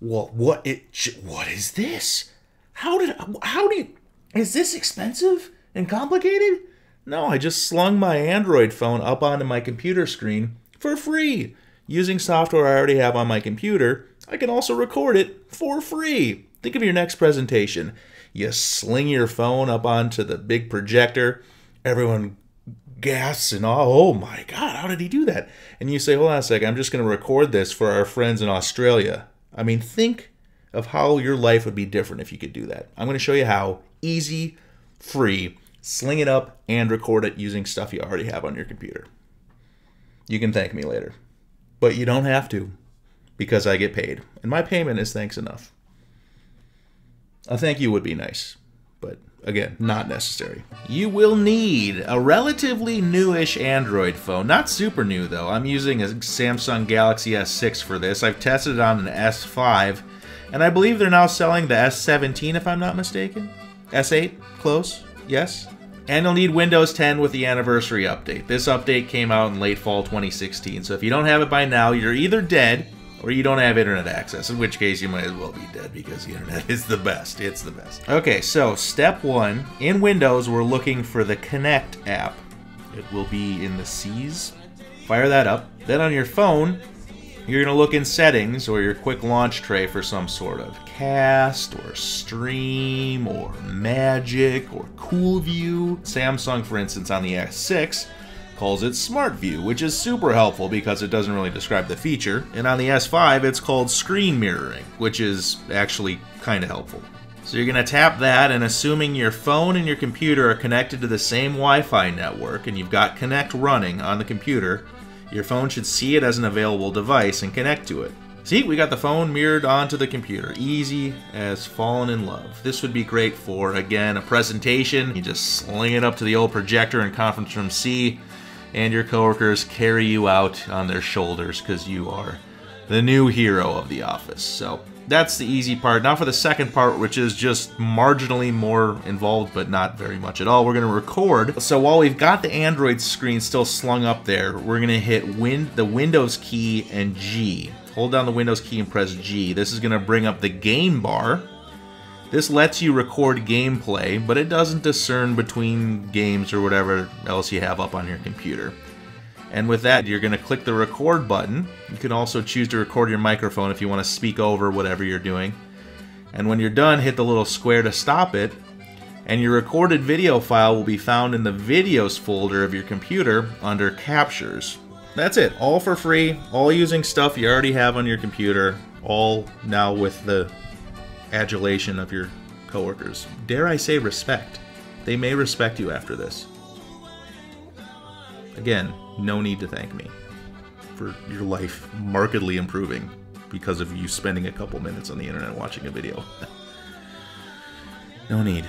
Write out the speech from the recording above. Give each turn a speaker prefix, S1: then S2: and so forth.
S1: Well, what it what is this? How did how do you is this expensive and complicated? No, I just slung my Android phone up onto my computer screen for free. Using software I already have on my computer, I can also record it for free. Think of your next presentation. You sling your phone up onto the big projector. Everyone gasps and oh my god, how did he do that? And you say, hold on a second, I'm just going to record this for our friends in Australia. I mean, think of how your life would be different if you could do that. I'm going to show you how easy, free, sling it up and record it using stuff you already have on your computer. You can thank me later, but you don't have to because I get paid, and my payment is thanks enough. A thank you would be nice, but again, not necessary. You will need a relatively newish Android phone. Not super new though. I'm using a Samsung Galaxy S6 for this. I've tested it on an S5, and I believe they're now selling the S17 if I'm not mistaken. S8, close, yes. And you'll need Windows 10 with the anniversary update. This update came out in late fall 2016, so if you don't have it by now, you're either dead or you don't have internet access, in which case you might as well be dead because the internet is the best. It's the best. Okay, so step one in Windows, we're looking for the Connect app. It will be in the C's. Fire that up. Then on your phone, you're going to look in settings or your quick launch tray for some sort of cast or stream or magic or cool view. Samsung, for instance, on the S6 calls it Smart View, which is super helpful because it doesn't really describe the feature. And on the S5, it's called Screen Mirroring, which is actually kind of helpful. So you're going to tap that, and assuming your phone and your computer are connected to the same Wi Fi network and you've got Connect running on the computer, your phone should see it as an available device and connect to it. See, we got the phone mirrored onto the computer. Easy as falling in love. This would be great for, again, a presentation. You just sling it up to the old projector in conference room C and your coworkers carry you out on their shoulders because you are the new hero of the office. So that's the easy part. Now for the second part, which is just marginally more involved, but not very much at all. We're going to record. So while we've got the Android screen still slung up there, we're going to hit win the Windows key and G. Hold down the Windows key and press G. This is going to bring up the game bar this lets you record gameplay, but it doesn't discern between games or whatever else you have up on your computer. And with that, you're going to click the record button. You can also choose to record your microphone if you want to speak over whatever you're doing. And when you're done, hit the little square to stop it. And your recorded video file will be found in the videos folder of your computer under captures. That's it, all for free, all using stuff you already have on your computer, all now with the adulation of your coworkers. Dare I say respect. They may respect you after this. Again, no need to thank me for your life markedly improving because of you spending a couple minutes on the internet watching a video. no need.